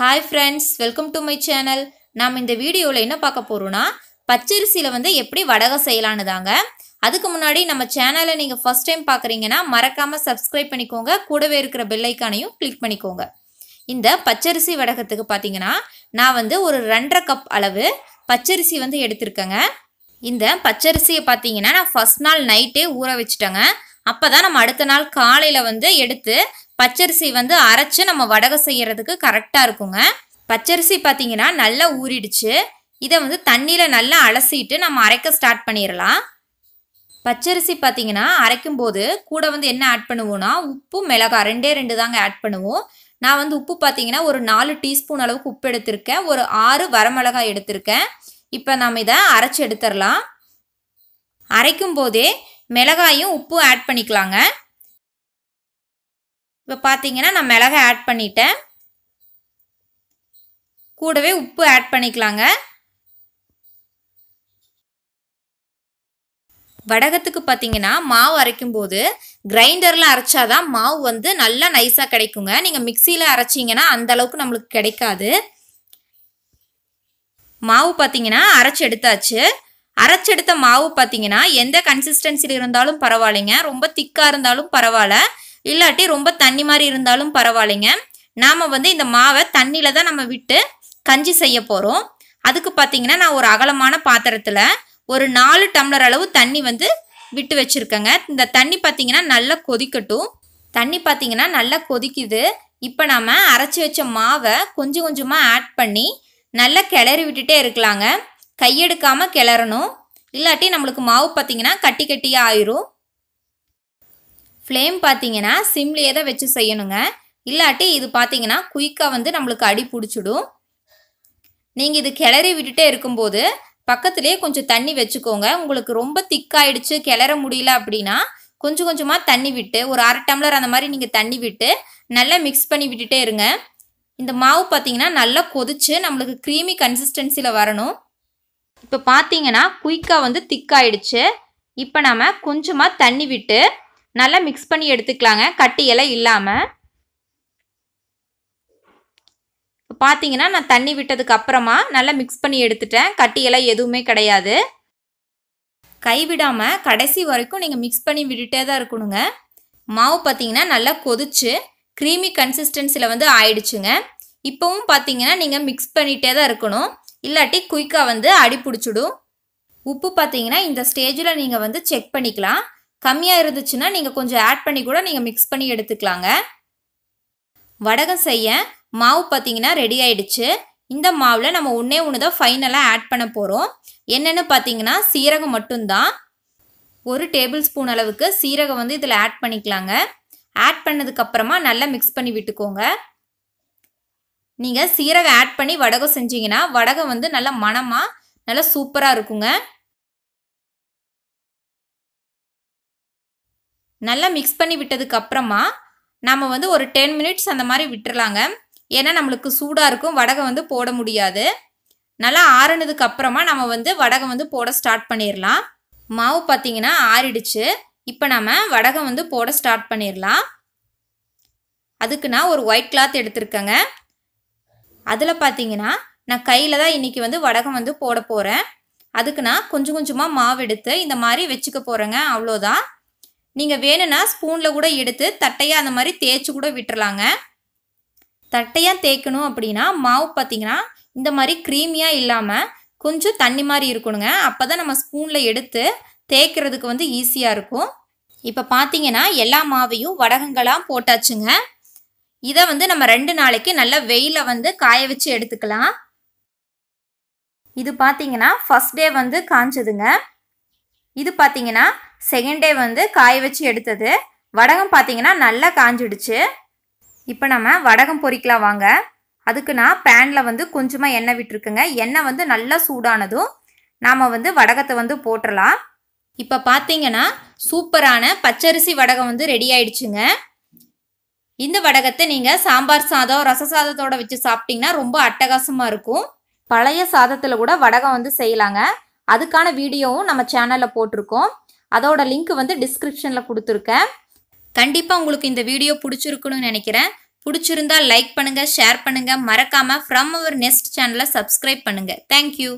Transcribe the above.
Hi friends welcome to my channel நாம் இந்த வீடியோவில் என்ன பார்க்க போகிறோன்னா பச்சரிசியில் வந்து எப்படி வடகை செய்யலான்னு தாங்க. அதுக்கு முன்னாடி நம்ம சேனலை நீங்கள் ஃபஸ்ட் டைம் பார்க்குறீங்கன்னா மறக்காமல் சப்ஸ்கிரைப் பண்ணிக்கோங்க. கூடவே இருக்கிற பெல்லைக்கானையும் கிளிக் பண்ணிக்கோங்க. இந்த பச்சரிசி வடகத்துக்கு பார்த்தீங்கன்னா நான் வந்து ஒரு ரெண்டரை கப் அளவு பச்சரிசி வந்து எடுத்திருக்கேங்க. இந்த பச்சரிசியை பார்த்தீங்கன்னா நான் ஃபஸ்ட் நாள் நைட்டே ஊற வச்சுட்டேங்க. அப்போ தான் நம்ம அடுத்த நாள் காலையில் வந்து எடுத்து பச்சரிசி வந்து அரைச்சு நம்ம வடகை செய்கிறதுக்கு கரெக்டாக இருக்குங்க. பச்சரிசி பார்த்தீங்கன்னா நல்லா ஊறிடுச்சு. இதை வந்து தண்ணியில் நல்லா அலசிட்டு நம்ம அரைக்க ஸ்டார்ட் பண்ணிடலாம் பச்சரிசி பார்த்தீங்கன்னா அரைக்கும் போது கூட வந்து என்ன ஆட் பண்ணுவோம்னா உப்பு மிளகாய் ரெண்டே ரெண்டு தாங்க ஆட் பண்ணுவோம். நான் வந்து உப்பு பார்த்தீங்கன்னா ஒரு நாலு டீஸ்பூன் அளவுக்கு உப்பு எடுத்திருக்கேன். ஒரு ஆறு வரமிளகாய் எடுத்திருக்கேன். இப்போ நம்ம இதை அரைச்சி எடுத்துடலாம் அரைக்கும் போதே மிளகாயும் உப்பும் ஆட் பண்ணிக்கலாங்க. இப்போ பார்த்தீங்கன்னா நான் மிளகை ஆட் பண்ணிட்டேன். கூடவே உப்பு ஆட் பண்ணிக்கலாங்க. வடகத்துக்கு பார்த்தீங்கன்னா மாவு அரைக்கும் போது கிரைண்டரில் அரைச்சாதான் மாவு வந்து நல்லா நைஸாக கிடைக்குங்க. நீங்கள் மிக்சியில் அரைச்சிங்கன்னா அந்த அளவுக்கு நம்மளுக்கு கிடைக்காது. மாவு பார்த்தீங்கன்னா அரைச்சி எடுத்தாச்சு. அரைச்செடுத்த மாவு பார்த்தீங்கன்னா எந்த கன்சிஸ்டன்சியில் இருந்தாலும் பரவாயில்லைங்க. ரொம்ப திக்காக இருந்தாலும் பரவாயில்ல. இல்லாட்டி ரொம்ப தண்ணி மாதிரி இருந்தாலும் பரவாயில்லைங்க. நாம் வந்து இந்த மாவை தண்ணியில் தான் நம்ம விட்டு கஞ்சி செய்ய போகிறோம் அதுக்கு பார்த்தீங்கன்னா நான் ஒரு அகலமான பாத்திரத்தில் ஒரு நாலு டம்ளர் அளவு தண்ணி வந்து விட்டு வச்சுருக்கேங்க. இந்த தண்ணி பார்த்திங்கன்னா நல்லா கொதிக்கட்டும். தண்ணி பார்த்தீங்கன்னா நல்லா கொதிக்குது. இப்போ நாம் அரைச்சி வச்ச மாவை கொஞ்சம் கொஞ்சமாக ஆட் பண்ணி நல்லா கிளறி விட்டுட்டே இருக்கலாங்க. கையெடுக்காமல் கிளறணும். இல்லாட்டி நம்மளுக்கு மாவு பார்த்தீங்கன்னா கட்டி கட்டியாக ஆயிரும். ஃப்ளேம் பார்த்தீங்கன்னா சிம்லேயே தான் வச்சு செய்யணுங்க. இல்லாட்டி இது பார்த்தீங்கன்னா குயிக்காக வந்து நம்மளுக்கு அடி பிடிச்சிடும். நீங்கள் இது கிளறி விட்டுட்டே இருக்கும்போது பக்கத்துலேயே கொஞ்சம் தண்ணி வச்சுக்கோங்க. உங்களுக்கு ரொம்ப திக்காயிடுச்சு கிளற முடியல அப்படின்னா கொஞ்சம் கொஞ்சமாக தண்ணி விட்டு ஒரு அரை டம்ளர் அந்த மாதிரி நீங்கள் தண்ணி விட்டு நல்லா மிக்ஸ் பண்ணி விட்டுட்டே இருங்க. இந்த மாவு பார்த்தீங்கன்னா நல்லா கொதிச்சு நம்மளுக்கு க்ரீமி கன்சிஸ்டன்சியில் வரணும். இப்போ பார்த்தீங்கன்னா குயிக்காக வந்து திக்காயிடுச்சு இப்போ நம்ம கொஞ்சமாக தண்ணி விட்டு நல்லா மிக்ஸ் பண்ணி எடுத்துக்கலாங்க. கட்டியெல்லாம் இல்லாமல் இப்போ பார்த்தீங்கன்னா நான் தண்ணி விட்டதுக்கு அப்புறமா நல்லா மிக்ஸ் பண்ணி எடுத்துட்டேன். கட்டியெல்லாம் எதுவுமே கிடையாது. கைவிடாமல் கடைசி வரைக்கும் நீங்கள் மிக்ஸ் பண்ணி விட்டுட்டே தான் இருக்கணுங்க. மாவு பார்த்தீங்கன்னா நல்லா கொதிச்சு க்ரீமி கன்சிஸ்டன்சியில் வந்து ஆயிடுச்சுங்க. இப்போவும் பார்த்தீங்கன்னா நீங்கள் மிக்ஸ் பண்ணிகிட்டே தான் இருக்கணும். இல்லாட்டி குயிக்காக வந்து அடி பிடிச்சிடும் உப்பு பார்த்தீங்கன்னா இந்த ஸ்டேஜில் நீங்கள் வந்து செக் பண்ணிக்கலாம். கம்மியாக இருந்துச்சுன்னா நீங்கள் கொஞ்சம் ஆட் பண்ணி கூட நீங்கள் மிக்ஸ் பண்ணி எடுத்துக்கலாங்க. வடகம் செய்ய மாவு பார்த்தீங்கன்னா ரெடி ஆயிடுச்சு. இந்த மாவில் நம்ம ஒன்றே ஒன்று தான் ஃபைனலாக ஆட் பண்ண போகிறோம் என்னென்னு பார்த்தீங்கன்னா சீரகம் மட்டும்தான். ஒரு டேபிள் ஸ்பூன் அளவுக்கு சீரகம் வந்து இதில் ஆட் பண்ணிக்கலாங்க. ஆட் பண்ணதுக்கப்புறமா நல்லா மிக்ஸ் பண்ணி விட்டுக்கோங்க. நீங்கள் சீரகம் ஆட் பண்ணி வடகம் செஞ்சீங்கன்னா வடகம் வந்து நல்லா மணமாக நல்லா சூப்பராக இருக்குங்க. நல்லா மிக்ஸ் பண்ணி விட்டதுக்கு அப்புறமா நம்ம வந்து ஒரு டென் மினிட்ஸ் அந்த மாதிரி விட்டுறலாங்க. ஏன்னா நம்மளுக்கு சூடாக இருக்கும் வடகை வந்து போட முடியாது. நல்லா ஆறுனதுக்கு அப்புறமா நம்ம வந்து வடகை வந்து போட ஸ்டார்ட் பண்ணிடலாம் மாவு பார்த்தீங்கன்னா ஆறிடுச்சு. இப்போ நம்ம வடகம் வந்து போட ஸ்டார்ட் பண்ணிடலாம் அதுக்கு நான் ஒரு ஒயிட் கிளாத் எடுத்திருக்கேங்க. அதில் பார்த்தீங்கன்னா நான் கையில் தான் இன்றைக்கி வந்து வடகம் வந்து போட போகிறேன் அதுக்கு நான் கொஞ்சம் கொஞ்சமாக மாவு எடுத்து இந்த மாதிரி வச்சுக்க போகிறேங்க அவ்வளோதான். நீங்கள் வேணும்னா ஸ்பூனில் கூட எடுத்து தட்டையாக அந்த மாதிரி தேய்ச்சி கூட விட்டுறலாங்க. தட்டையாக தேய்க்கணும் அப்படின்னா மாவு பார்த்தீங்கன்னா இந்த மாதிரி க்ரீமியாக இல்லாமல் கொஞ்சம் தண்ணி மாதிரி இருக்கணுங்க. அப்போ தான் நம்ம ஸ்பூனில் எடுத்து தேய்க்கிறதுக்கு வந்து ஈஸியாக இருக்கும். இப்போ பார்த்தீங்கன்னா எல்லா மாவையும் வடகங்களாக போட்டாச்சுங்க. இதை வந்து நம்ம ரெண்டு நாளைக்கு நல்லா வெயிலில் வந்து காய வச்சு எடுத்துக்கலாம். இது பார்த்தீங்கன்னா ஃபஸ்ட் டே வந்து காஞ்சதுங்க. இது பார்த்தீங்கன்னா செகண்ட் டே வந்து காய வச்சு எடுத்தது. வடகம் பார்த்தீங்கன்னா நல்லா காஞ்சிடுச்சு. இப்போ நம்ம வடகம் பொறிக்கலாம் வாங்க. அதுக்கு நான் பேனில் வந்து கொஞ்சமாக எண்ணெய் விட்டுருக்குங்க. எண்ணெய் வந்து நல்லா சூடானதும் நாம் வந்து வடகத்தை வந்து போட்டுடலாம் இப்போ பார்த்தீங்கன்னா சூப்பரான பச்சரிசி வடகம் வந்து ரெடி ஆயிடுச்சுங்க. இந்த வடகத்தை நீங்கள் சாம்பார் சாதம் ரச சாதத்தோட வச்சு சாப்பிட்டீங்கன்னா ரொம்ப அட்டகாசமாக இருக்கும். பழைய சாதத்தில் கூட வடகம் வந்து செய்யலாங்க. அதுக்கான வீடியோவும் நம்ம சேனலில் போட்டிருக்கோம். அதோட லிங்க் வந்து டிஸ்கிரிப்ஷனில் கொடுத்துருக்கேன். கண்டிப்பாக உங்களுக்கு இந்த வீடியோ பிடிச்சிருக்குன்னு நினைக்கிறேன். பிடிச்சிருந்தா லைக் பண்ணுங்கள் ஷேர் பண்ணுங்கள் மறக்காமல் ஃப்ரம் அவர் நெக்ஸ்ட் சேனலை சப்ஸ்கிரைப் பண்ணுங்கள் தேங்க்யூ